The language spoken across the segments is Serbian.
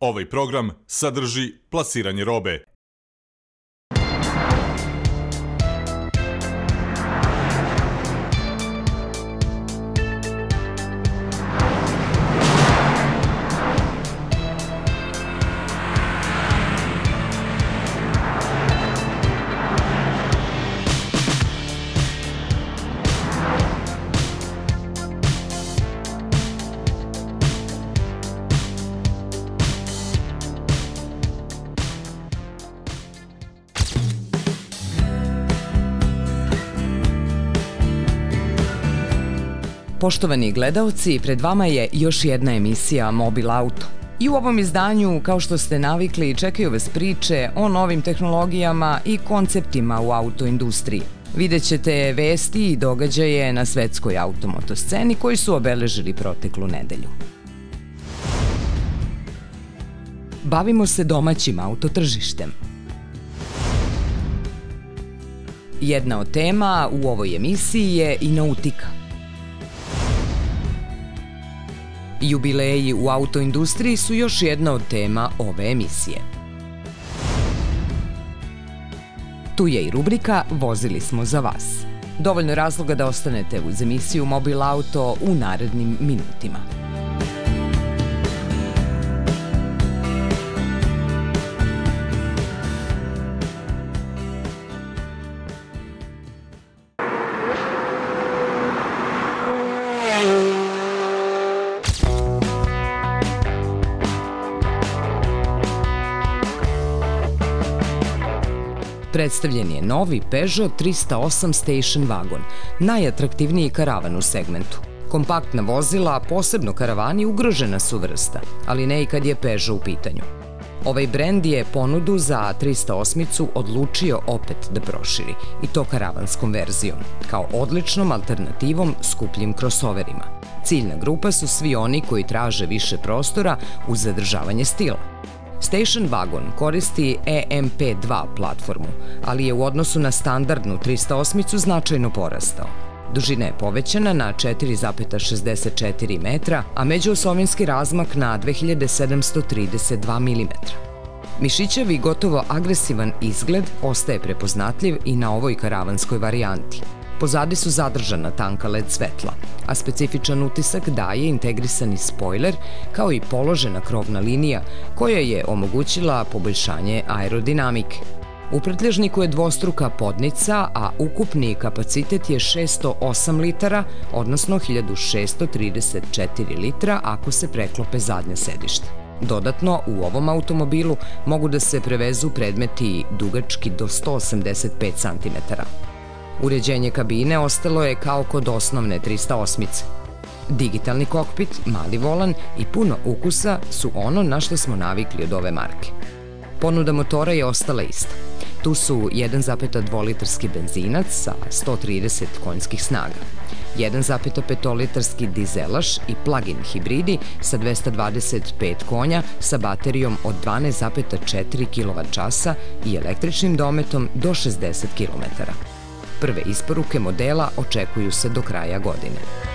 Ovaj program sadrži plasiranje robe. Poštovani gledalci, pred vama je još jedna emisija Mobil Auto. I u ovom izdanju, kao što ste navikli, čekaju vas priče o novim tehnologijama i konceptima u autoindustriji. Vidjet ćete vesti i događaje na svetskoj automotosceni koji su obeležili proteklu nedelju. Bavimo se domaćim autotržištem. Jedna od tema u ovoj emisiji je i nautika. Jubileji u autoindustriji su još jedna od tema ove emisije. Tu je i rubrika Vozili smo za vas. Dovoljno razloga da ostanete uz emisiju Mobil Auto u narednim minutima. Predstavljen je novi Peugeot 308 Station Wagon, najatraktivniji karavan u segmentu. Kompaktna vozila, posebno karavani, ugrožena su vrsta, ali ne i kad je Peugeot u pitanju. Ovaj brend je ponudu za 308-icu odlučio opet da proširi, i to karavanskom verzijom, kao odličnom alternativom skupljim crossoverima. Ciljna grupa su svi oni koji traže više prostora uz zadržavanje stila. Station Wagon koristi EMP2 platformu, ali je u odnosu na standardnu 308-icu značajno porastao. Dužina je povećana na 4,64 metra, a međuosovinski razmak na 2732 mm. Mišićevi gotovo agresivan izgled ostaje prepoznatljiv i na ovoj karavanskoj varijanti – Pozadi su zadržana tanka LED svetla, a specifičan utisak daje integrisani spojler kao i položena krovna linija koja je omogućila poboljšanje aerodinamike. U pretležniku je dvostruka podnica, a ukupni kapacitet je 608 litara, odnosno 1634 litra ako se preklope zadnja sedišta. Dodatno, u ovom automobilu mogu da se prevezu predmeti dugački do 185 cm. Uređenje kabine ostalo je kao kod osnovne 308-ice. Digitalni kokpit, mali volan i puno ukusa su ono na što smo navikli od ove marke. Ponuda motora je ostala ista. Tu su 1,2 litarski benzinac sa 130 konjskih snaga, 1,5 litarski dizelaš i plug-in hibridi sa 225 konja sa baterijom od 12,4 kWh i električnim dometom do 60 km. Prve isporuke modela očekuju se do kraja godine.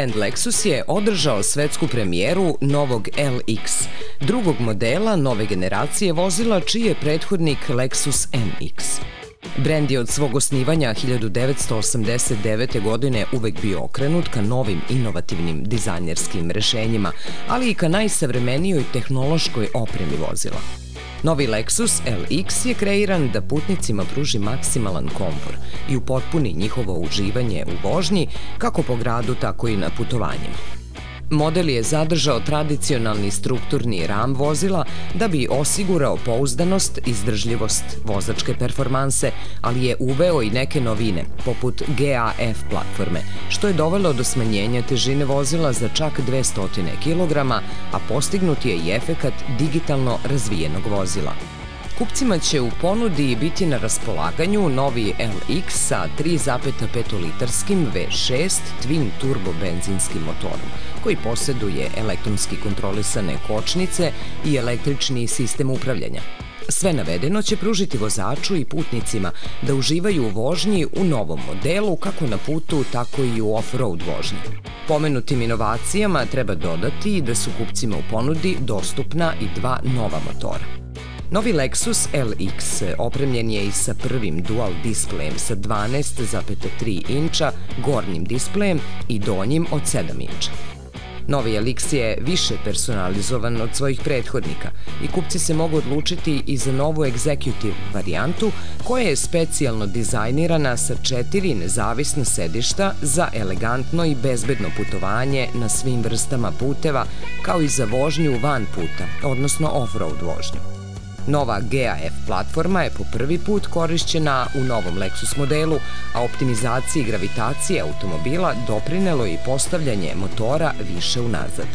Brand Lexus je održao svetsku premijeru novog LX, drugog modela nove generacije vozila čiji je prethodnik Lexus NX. Brand je od svog osnivanja 1989. godine uvek bio okrenut ka novim inovativnim dizajnerskim rešenjima, ali i ka najsavremenijoj tehnološkoj opremi vozila. Novi Lexus LX je kreiran da putnicima pruži maksimalan komfor i upotpuni njihovo uživanje u vožnji kako po gradu, tako i na putovanjima. Model je zadržao tradicionalni strukturni ram vozila da bi osigurao pouzdanost, izdržljivost vozačke performanse, ali je uveo i neke novine, poput GAF platforme, što je dovelo do smanjenja težine vozila za čak 200 kg, a postignut je i efekat digitalno razvijenog vozila. Kupcima će u ponudi biti na raspolaganju novi LX sa 3,5 litarskim V6 twin turbo benzinskim motorom, koji posjeduje elektronski kontrolisane kočnice i električni sistem upravljanja. Sve navedeno će pružiti vozaču i putnicima da uživaju u vožnji u novom modelu kako na putu, tako i u off-road vožnji. Pomenutim inovacijama treba dodati da su kupcima u ponudi dostupna i dva nova motora. Novi Lexus LX opremljen je i sa prvim dual displejem sa 12,3 inča, gornjim displejem i donjim od 7 inča. Novi Elix je više personalizovan od svojih prethodnika i kupci se mogu odlučiti i za novu executive varijantu koja je specijalno dizajnirana sa četiri nezavisna sedišta za elegantno i bezbedno putovanje na svim vrstama puteva kao i za vožnju van puta, odnosno off-road vožnju. Nova GAF platforma je po prvi put korišćena u novom Lexus modelu, a optimizaciji gravitacije automobila doprinelo i postavljanje motora više unazad.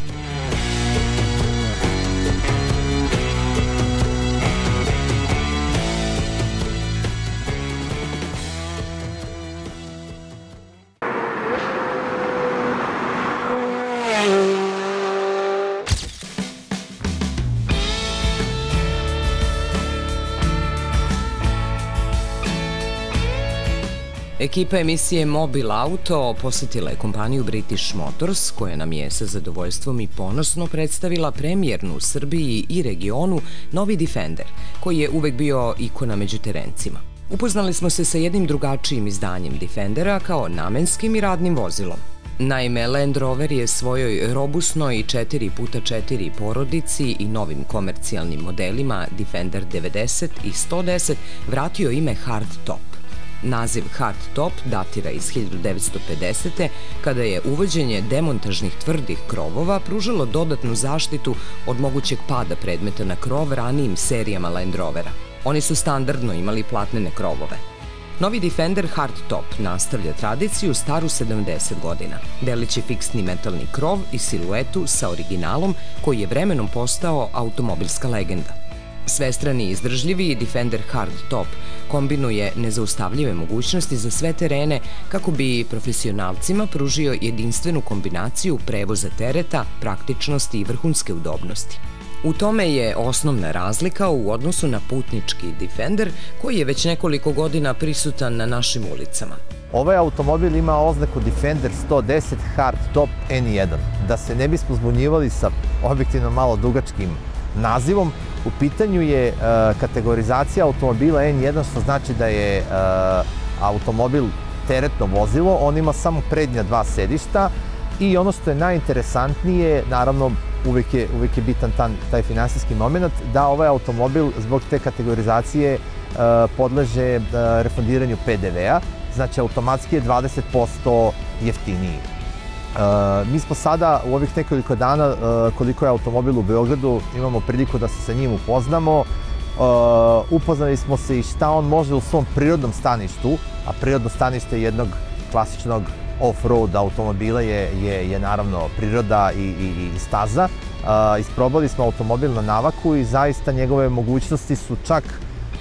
Ekipa emisije Mobil Auto posetila je kompaniju British Motors, koja nam je sa zadovoljstvom i ponosno predstavila premijernu u Srbiji i regionu novi Defender, koji je uvek bio ikona među terencima. Upoznali smo se sa jednim drugačijim izdanjem Defendera kao namenskim i radnim vozilom. Naime, Land Rover je svojoj robusnoj 4x4 porodici i novim komercijalnim modelima Defender 90 i 110 vratio ime Hard Top. Naziv hard top datira iz 1950. kada je uvođenje demontažnih tvrdih krovova pružalo dodatnu zaštitu od mogućeg pada predmeta na krov ranijim serijama Land Rovera. Oni su standardno imali platnene krovove. Novi Defender Hard Top nastavlja tradiciju staru 70 godina, delići fiksni metalni krov i siluetu sa originalom koji je vremenom postao automobilska legenda. Svestrani i izdržljivi Defender Hard Top kombinuje nezaustavljive mogućnosti za sve terene kako bi profesionalcima pružio jedinstvenu kombinaciju prevoza tereta, praktičnosti i vrhunske udobnosti. U tome je osnovna razlika u odnosu na putnički Defender koji je već nekoliko godina prisutan na našim ulicama. Ovaj automobil ima oznaku Defender 110 Hard Top N1. Da se ne bismo zbunjivali sa objektivno malo dugačkim nazivom, U pitanju je uh, kategorizacija automobila N1, što znači da je uh, automobil teretno vozilo, on ima samo prednja dva sedišta. I ono što je najinteresantnije, naravno uvek je, uvek je bitan tan, taj finansijski moment, da ovaj automobil zbog te kategorizacije uh, podleže refundiranju PDV-a, znači automatski je 20% jeftiniji. Uh, mi smo sada u ovih nekoliko dana uh, koliko je automobil u Beogradu imamo priliku da se sa njim upoznamo. Uh, upoznali smo se i šta on može u svom prirodnom staništu, a prirodno stanište jednog klasičnog off-road automobila je, je, je naravno priroda i, i, i staza. Isprobali smo automobil na navaku i zaista njegove mogućnosti su čak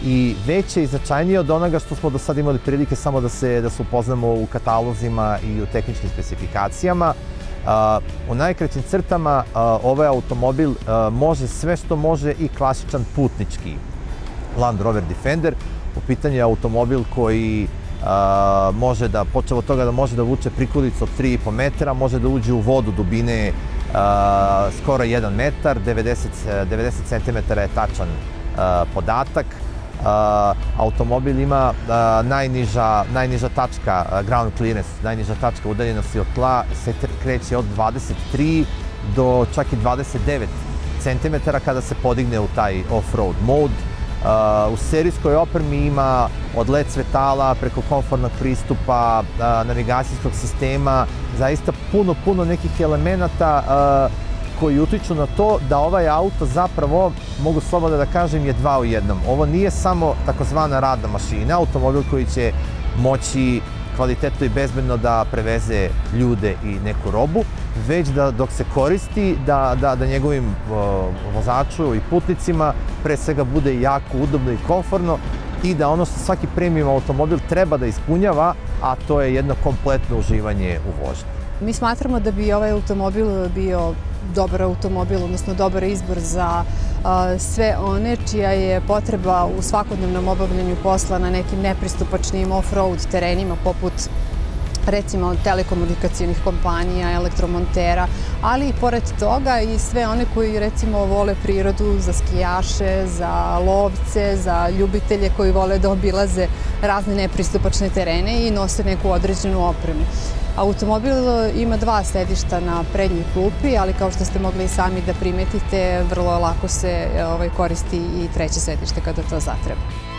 i veće i značajnije od onoga što smo do sada imali prilike samo da se, da se upoznamo u katalozima i u tehničkim specifikacijama. Uh, u najkraćim crtama uh, ovaj automobil uh, može sve što može i klasičan putnički Land Rover Defender. U pitanju je automobil koji uh, može da, počeo od toga da može da vuče prikulicu od 3,5 metara, može da uđe u vodu dubine skoro 1 metar, 90, 90 cm je tačan podatak automobil ima najniža, najniža tačka ground clearance, najniža tačka udaljenosti od tla se kreće od 23 do čak i 29 cm kada se podigne u taj off-road mode. u serijskoj opremi ima od LED svetala preko konfortnog pristupa, navigacijskog sistema, zaista puno, puno nekih elemenata koji utiču na to da ovaj auto zapravo, mogu slobodno da kažem, je dva u jednom. Ovo nije samo takozvana radna mašina, automobil koji će moći kvalitetno i bezbedno da preveze ljude i neku robu, već da dok se koristi, da, da, da njegovim vozaču i putnicima pre svega bude jako udobno i konforno i da ono što svaki premium automobil treba da ispunjava, a to je jedno kompletno uživanje u vožnji. Mi smatramo da bi ovaj automobil bio dobar automobil, odnosno dobar izbor za sve one čija je potreba u svakodnevnom obavljanju posla na nekim nepristupačnim off-road terenima poput recimo telekomunikacijenih kompanija, elektromontera, ali i pored toga i sve one koji recimo vole prirodu za skijaše, za lovce, za ljubitelje koji vole da obilaze razne nepristupačne terene i nose neku određenu opremu. Automobil ima dva sedišta na prednjoj klupi, ali kao što ste mogli i sami da primetite, vrlo lako se ovaj, koristi i treće sedište kada to zatreba.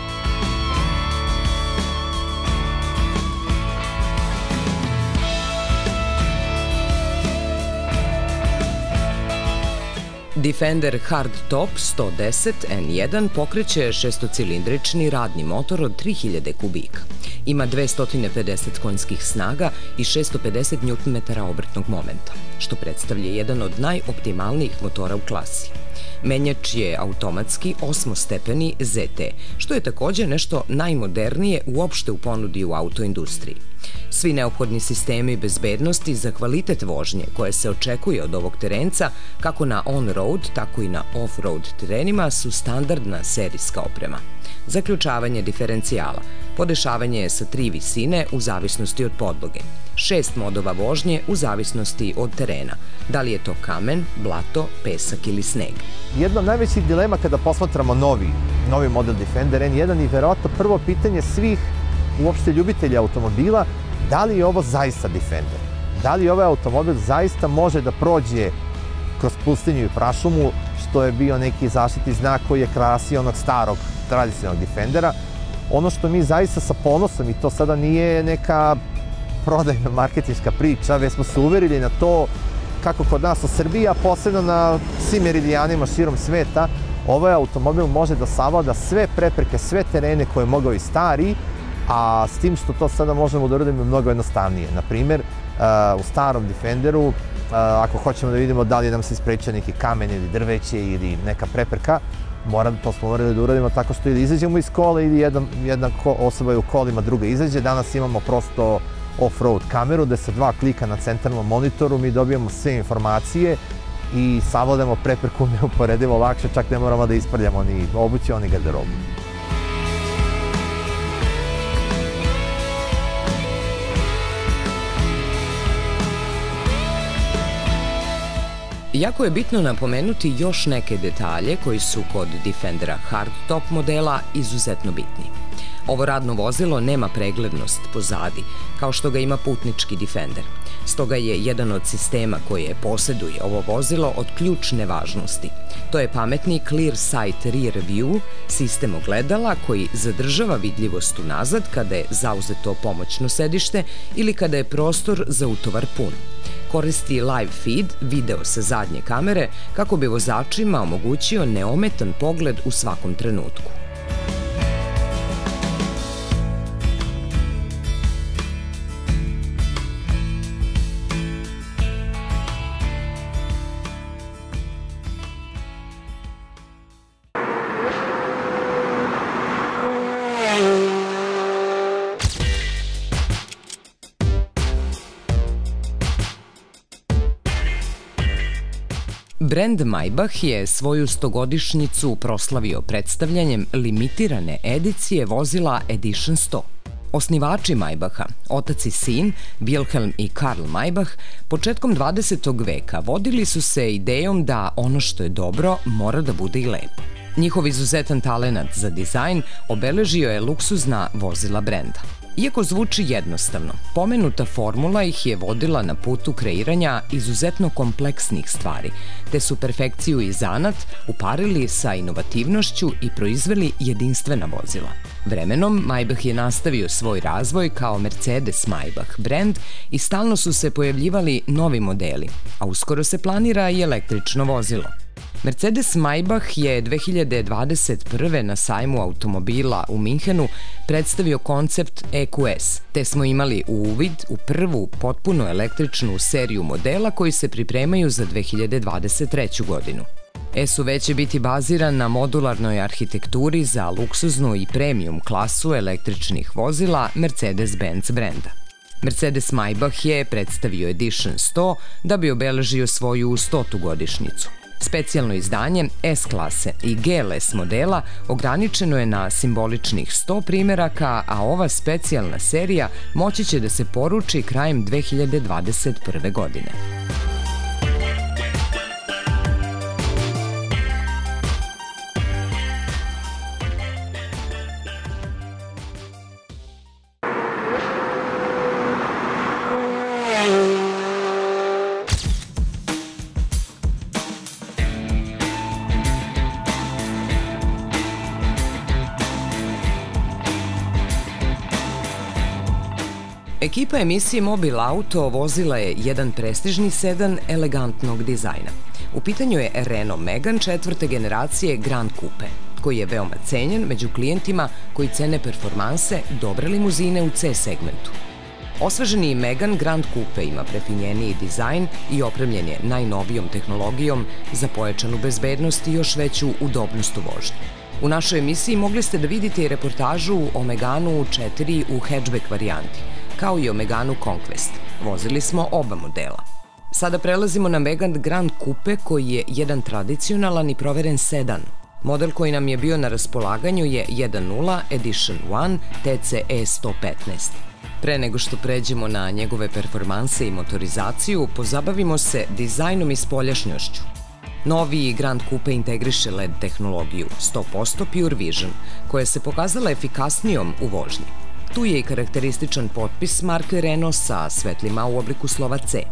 Defender Hardtop 110 N1 pokreće šestocilindrični radni motor od 3000 kubika. Ima 250 konjskih snaga i 650 Nm obrtnog momenta, što predstavlja jedan od najoptimalnijih motora u klasi. Menjač je automatski osmostepeni ZT, što je takođe nešto najmodernije uopšte u ponudi u autoindustriji. Svi neophodni sistemi bezbednosti za kvalitet vožnje koje se očekuje od ovog terenca, kako na on-road, tako i na off-road terenima, su standardna serijska oprema. Zaključavanje diferencijala, podešavanje je sa tri visine u zavisnosti od podloge, šest modova vožnje u zavisnosti od terena, da li je to kamen, blato, pesak ili sneg. Jedna od najvećih dilema kada posmatramo novi, novi model Defender N1 i verovatno prvo pitanje svih uopšte ljubitelja automobila, da li je ovo zaista Defender? Da li ovaj automobil zaista može da prođe kroz pustinju i prašumu, što je bio neki zaštitni znak koji je krasio onog starog tradicionalnog Defendera. Ono što mi zaista sa ponosom, i to sada nije neka prodajna marketinška priča, već smo se uverili na to kako kod nas u Srbiji, a posebno na svim meridijanima širom sveta, ovaj automobil može da savlada sve prepreke, sve terene koje je mogao i stari, a s tim što to sada možemo da uradimo mnogo jednostavnije. Naprimer, uh, u starom Defenderu, uh, ako hoćemo da vidimo da li nam se ispreća neki kamen ili drveće ili neka prepreka, mora, to smo morali da uradimo tako što ili izađemo iz kola ili jedan, jedna osoba je u kolima, druga izađe. Danas imamo prosto off-road kameru gde sa dva klika na centralnom monitoru mi dobijamo sve informacije i savladamo preprku neuporedivo lakše, čak ne moramo da isprljamo ni obuću, ni garderobu. Jako je bitno napomenuti još neke detalje koji su kod Defendera hardtop modela izuzetno bitni. Ovo radno vozilo nema preglednost pozadi, kao što ga ima putnički Defender. Stoga je jedan od sistema koje poseduje ovo vozilo od ključne važnosti. To je pametni Clear Sight Rear View, sistem ogledala koji zadržava vidljivost unazad kada je zauzeto pomoćno sedište ili kada je prostor za utovar pun koristi live feed, video sa zadnje kamere, kako bi vozačima omogućio neometan pogled u svakom trenutku. Brand Maybach je svoju stogodišnjicu proslavio predstavljanjem limitirane edicije vozila Edition 100. Osnivači Maybacha, otac i sin, Wilhelm i Karl Maybach, početkom 20. veka vodili su se idejom da ono što je dobro mora da bude i lepo. Njihov izuzetan talenat za dizajn obeležio je luksuzna vozila brenda. Iako zvuči jednostavno, pomenuta formula ih je vodila na putu kreiranja izuzetno kompleksnih stvari, te su perfekciju i zanat uparili sa inovativnošću i proizveli jedinstvena vozila. Vremenom, Maybach je nastavio svoj razvoj kao Mercedes Maybach brand i stalno su se pojavljivali novi modeli, a uskoro se planira i električno vozilo. Mercedes Maybach je 2021. na sajmu automobila u Minhenu predstavio koncept EQS, te smo imali uvid u prvu potpuno električnu seriju modela koji se pripremaju za 2023. godinu. SUV će biti baziran na modularnoj arhitekturi za luksuznu i premium klasu električnih vozila Mercedes-Benz brenda. Mercedes Maybach je predstavio Edition 100 da bi obeležio svoju 100. godišnicu. Specijalno izdanje S-klase i GLS modela ograničeno je na simboličnih 100 primeraka, a ova specijalna serija moći će da se poruči krajem 2021. godine. Ekipa emisije Mobil Auto vozila je jedan prestižni sedan elegantnog dizajna. U pitanju je Renault Megane četvrte generacije Grand Coupe, koji je veoma cenjen među klijentima koji cene performanse dobre limuzine u C segmentu. Osveženi Megane Grand Coupe ima prefinjeniji dizajn i opremljen je najnovijom tehnologijom za pojačanu bezbednost i još veću udobnost u vožnji. U našoj emisiji mogli ste da vidite i reportažu o Meganu 4 u hatchback varijanti – kao i o Meganu Conquest. Vozili smo oba modela. Sada prelazimo na Megane Grand Coupe koji je jedan tradicionalan i proveren sedan. Model koji nam je bio na raspolaganju je 1.0 Edition 1 TCE 115. Pre nego što pređemo na njegove performanse i motorizaciju, pozabavimo se dizajnom i spoljašnjošću. Novi Grand Coupe integriše LED tehnologiju 100% Pure Vision, koja se pokazala efikasnijom u vožnji. Tu je i karakterističan potpis marke Renault sa svetlima u obliku slova C.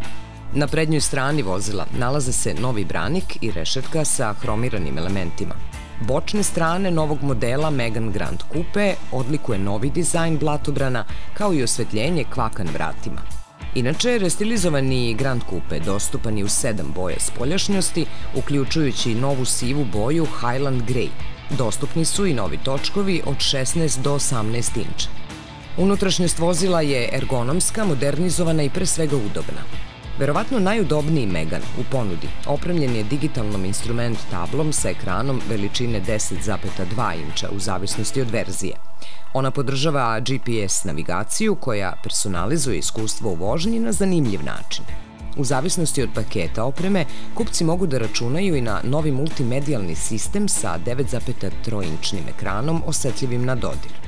Na prednjoj strani vozila nalaze se novi branik i rešetka sa hromiranim elementima. Bočne strane novog modela Megane Grand Coupe odlikuje novi dizajn blatobrana kao i osvetljenje kvakan vratima. Inače, restilizovani Grand Coupe dostupan je u sedam boja spoljašnjosti, uključujući novu sivu boju Highland Grey. Dostupni su i novi točkovi od 16 do 18 inča. Unutrašnjost vozila je ergonomska, modernizovana i pre svega udobna. Verovatno najudobniji Megan u ponudi opremljen je digitalnom instrument tablom sa ekranom veličine 10,2 inča u zavisnosti od verzije. Ona podržava GPS navigaciju koja personalizuje iskustvo u vožnji na zanimljiv način. U zavisnosti od paketa opreme, kupci mogu da računaju i na novi multimedijalni sistem sa 9,3-inčnim ekranom osetljivim na dodir.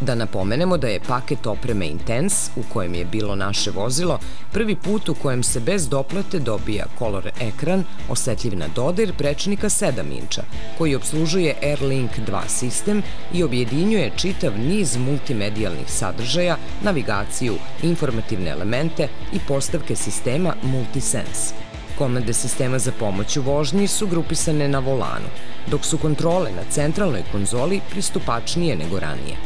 Da napomenemo da je paket opreme Intense, u kojem je bilo naše vozilo, prvi put u kojem se bez doplate dobija kolor ekran osetljiv na dodir prečnika 7 inča, koji obslužuje AirLink 2 sistem i objedinjuje čitav niz multimedijalnih sadržaja, navigaciju, informativne elemente i postavke sistema Multisense. Komande sistema za pomoć u vožnji su grupisane na volanu, dok su kontrole na centralnoj konzoli pristupačnije nego ranije.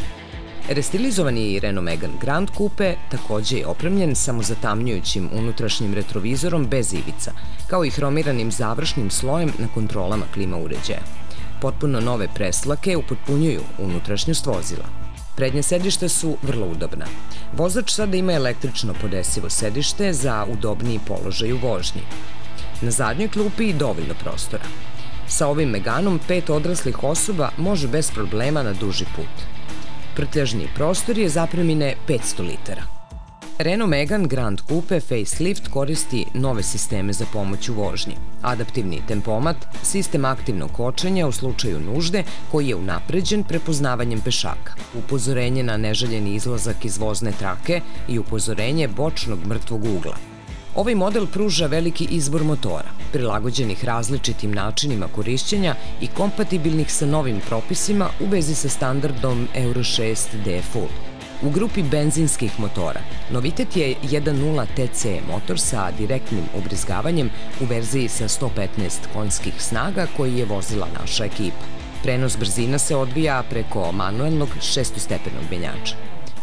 Restilizovani Renault Megane Grand Coupe takođe je opremljen samozatamnjujućim unutrašnjim retrovizorom bez ivica, kao i hromiranim završnim slojem na kontrolama klima uređaja. Potpuno nove preslake upotpunjuju unutrašnjost vozila. Prednje sedišta su vrlo udobna. Vozač sada ima električno podesivo sedište za udobniji položaj u vožnji. Na zadnjoj klupi i dovoljno prostora. Sa ovim Meganom pet odraslih osoba može bez problema na duži put. Prtljažni prostor je zapremine 500 litara. Renault Megane Grand Coupe Facelift koristi nove sisteme za pomoć u vožnji. Adaptivni tempomat, sistem aktivnog kočenja u slučaju nužde koji je unapređen prepoznavanjem pešaka, upozorenje na neželjeni izlazak iz vozne trake i upozorenje bočnog mrtvog ugla – Ovaj model pruža veliki izbor motora, prilagođenih različitim načinima korišćenja i kompatibilnih sa novim propisima u vezi sa standardom Euro 6 D Full. U grupi benzinskih motora, novitet je 1.0 TC motor sa direktnim ubrizgavanjem u verziji sa 115 konjskih snaga koji je vozila naša ekipa. Prenos brzina se odvija preko manuelnog šestostepenog menjača.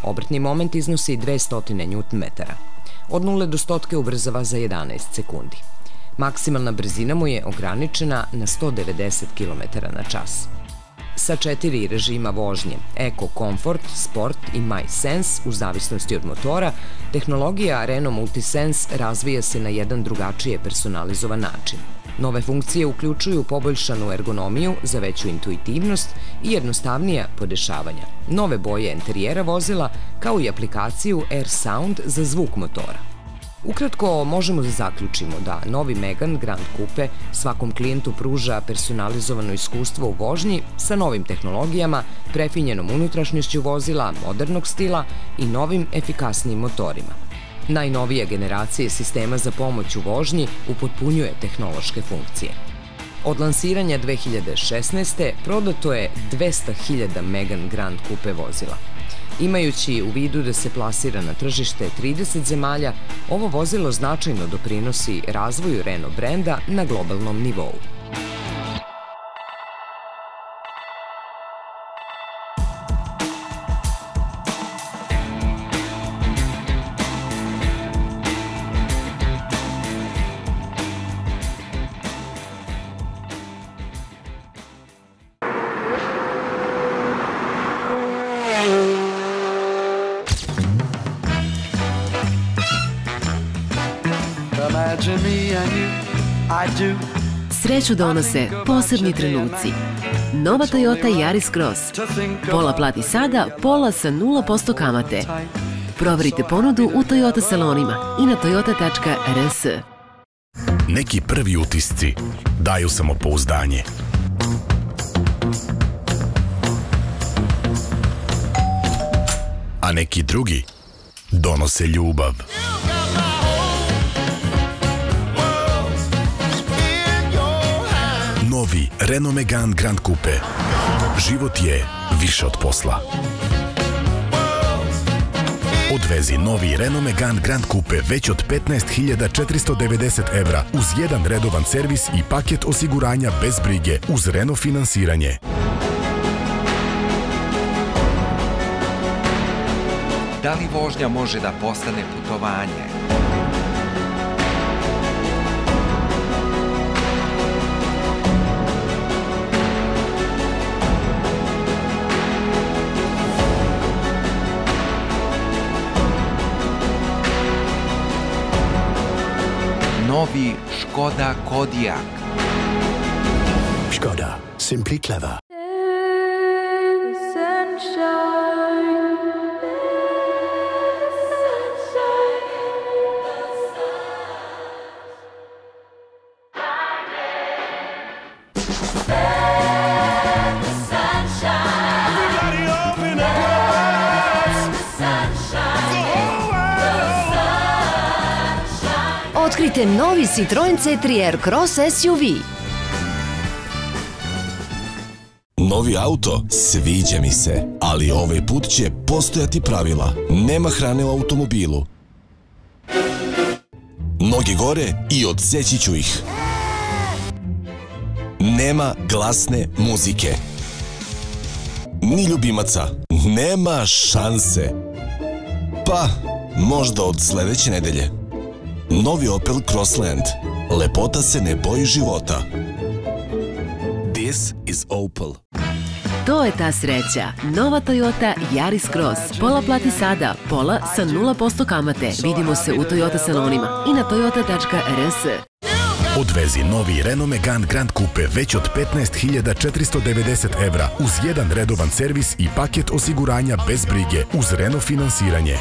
Obrtni moment iznosi 200 Nm. Od 0 do stotke ubrzava za 11 sekundi. Maksimalna brzina mu je ograničena na 190 km na čas. Sa četiri režima vožnje, Eco Comfort, Sport i My Sense, u zavisnosti od motora, tehnologija Renault Multisense razvija se na jedan drugačije personalizovan način. Nove funkcije uključuju poboljšanu ergonomiju za veću intuitivnost i jednostavnija podešavanja, nove boje interijera vozila, kao i aplikaciju Air Sound za zvuk motora. Ukratko, možemo da zaključimo da novi Megan Grand Coupe svakom klijentu pruža personalizovano iskustvo u vožnji sa novim tehnologijama, prefinjenom unutrašnjošću vozila, modernog stila i novim efikasnijim motorima. Najnovije generacije sistema za pomoć u vožnji upotpunjuje tehnološke funkcije. Od lansiranja 2016. prodato je 200.000 Megan Grand Coupe vozila – Imajući u vidu da se plasira na tržište 30 zemalja, ovo vozilo značajno doprinosi razvoju Renault brenda na globalnom nivou. Sreću donose posebni trenuci. Nova Toyota Yaris Cross. Pola plati sada, pola sa 0% kamate. Proverite ponudu u Toyota salonima i na toyota.rs. Neki prvi utisci daju samopouzdanje. A neki drugi donose ljubav. Novi Renault Megane Grand Coupe. Život je više od posla. Odvezi novi Renault Megane Grand Coupe već od 15.490 evra uz jedan redovan servis i paket osiguranja bez brige uz Renault finansiranje. Da li vožnja može da postane putovanje? nowi Szkoda Kodiaq. Szkoda. Simply clever. Otkrite novi Citroen C3R Cross SUV. Novi auto sviđa mi se, ali ovaj put će postojati pravila. Nema hrane u automobilu. Noge gore i odseći ću ih. Nema glasne muzike. Ni ljubimaca. Nema šanse. Pa, možda od sledeće nedelje. Novi Opel Crossland. Lepota se ne boji života. This is Opel. To je ta sreća. Nova Toyota Yaris Cross. Pola plati sada, pola sa 0% kamate. Vidimo se u Toyota salonima i na toyota.rs. Odvezi novi Renault Megane Grand Coupe već od 15.490 evra uz jedan redovan servis i paket osiguranja bez brige uz Renault finansiranje.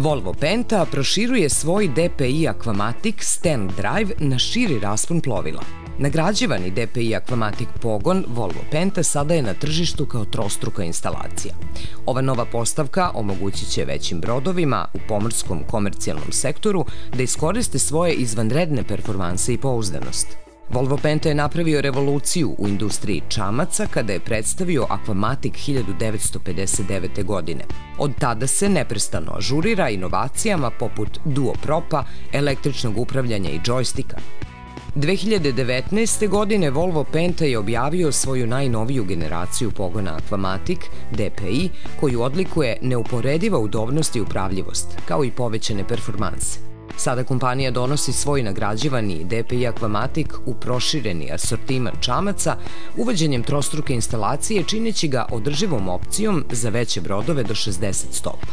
Volvo Penta proširuje svoj DPI Aquamatic Stand Drive na širi raspon plovila. Nagrađivani DPI Aquamatic pogon Volvo Penta sada je na tržištu kao trostruka instalacija. Ova nova postavka omogućit će većim brodovima u pomorskom komercijalnom sektoru da iskoriste svoje izvanredne performanse i pouzdanost. Volvo Penta je napravio revoluciju u industriji čamaca kada je predstavio Aquamatic 1959. godine. Od tada se neprestano ažurira inovacijama poput duopropa, električnog upravljanja i džojstika. 2019. godine Volvo Penta je objavio svoju najnoviju generaciju pogona Aquamatic DPI, koju odlikuje neuporediva udobnost i upravljivost, kao i povećane performanse. Sada kompanija donosi svoj nagrađivani DPI Aquamatic u prošireni asortiman čamaca uvođenjem trostruke instalacije čineći ga održivom opcijom za veće brodove do 60 stopa.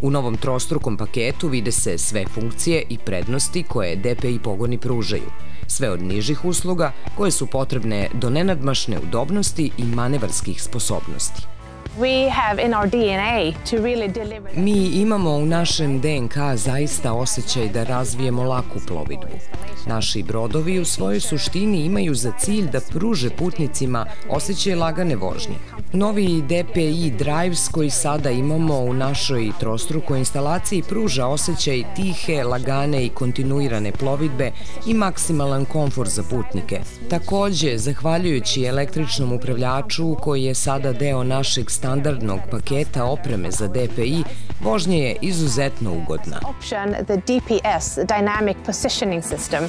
U novom trostrukom paketu vide se sve funkcije i prednosti koje DPI pogoni pružaju, sve od nižih usluga koje su potrebne do nenadmašne udobnosti i manevarskih sposobnosti. Mi imamo u našem DNK zaista osjećaj da razvijemo laku plovidbu. Naši brodovi u svojoj suštini imaju za cilj da pruže putnicima osjećaj lagane vožnje. Novi DPI Drives koji sada imamo u našoj trostrukoj instalaciji pruža osjećaj tihe, lagane i kontinuirane plovidbe i maksimalan komfor za putnike. Takođe, zahvaljujući električnom upravljaču koji je sada deo našeg standardnog paketa opreme za DPI, vožnja je izuzetno ugodna. the DPS, Dynamic Positioning System.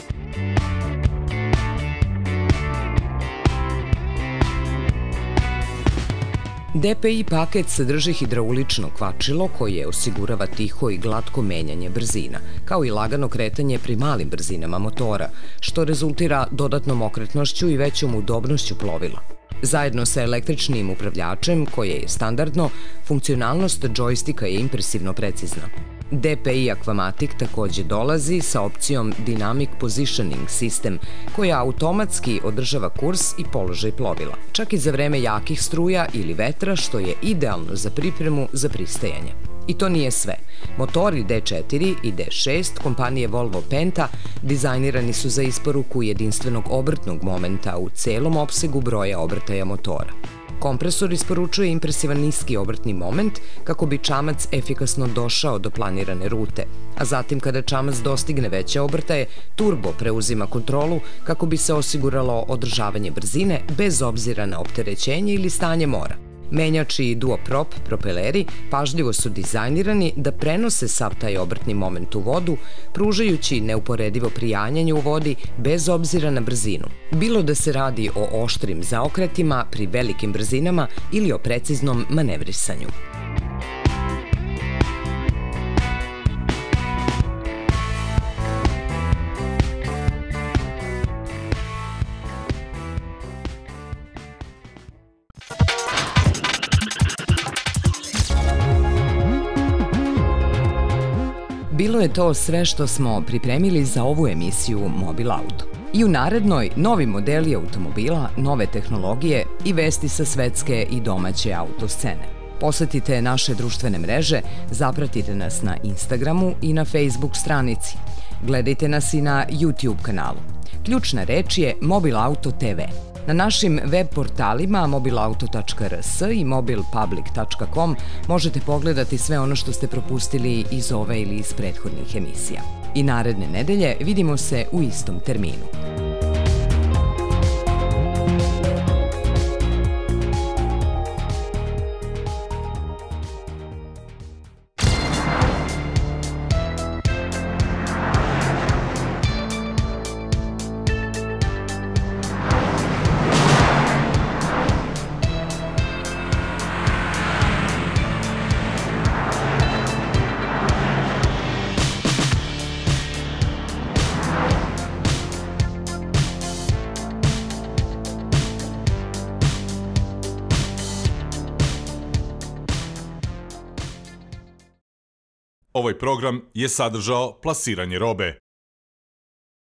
DPI paket sadrži hidraulično kvačilo koje osigurava tiho i glatko menjanje brzina, kao i lagano kretanje pri malim brzinama motora, što rezultira dodatnom okretnošću i većom udobnošću plovila. Zajedno sa električnim upravljačem, koje je standardno, funkcionalnost džojstika je impresivno precizna. DPI Aquamatic takođe dolazi sa opcijom Dynamic Positioning System, koja automatski održava kurs i položaj plovila, čak i za vreme jakih struja ili vetra, što je idealno za pripremu za pristajanje. I to nije sve. Motori D4 i D6 kompanije Volvo Penta dizajnirani su za isporuku jedinstvenog obrtnog momenta u celom opsegu broja obrtaja motora. Kompresor isporučuje impresivan niski obrtni moment kako bi čamac efikasno došao do planirane rute, a zatim kada čamac dostigne veće obrtaje, turbo preuzima kontrolu kako bi se osiguralo održavanje brzine bez obzira na opterećenje ili stanje mora. Menjači i duoprop propeleri pažljivo su dizajnirani da prenose sav taj obrtni moment u vodu, pružajući neuporedivo prijanjanje u vodi bez obzira na brzinu. Bilo da se radi o oštrim zaokretima pri velikim brzinama ili o preciznom manevrisanju. Bilo je to sve što smo pripremili za ovu emisiju Mobil Auto. I u narednoj novi modeli automobila, nove tehnologije i vesti sa svetske i domaće autoscene. Posetite naše društvene mreže, zapratite nas na Instagramu i na Facebook stranici. Gledajte nas i na YouTube kanalu. Ključna reč je Mobil Auto TV. Na našim web portalima mobilauto.rs i mobilpublic.com možete pogledati sve ono što ste propustili iz ove ili iz prethodnih emisija. I naredne nedelje vidimo se u istom terminu. Program je sadržao plasiranje robe.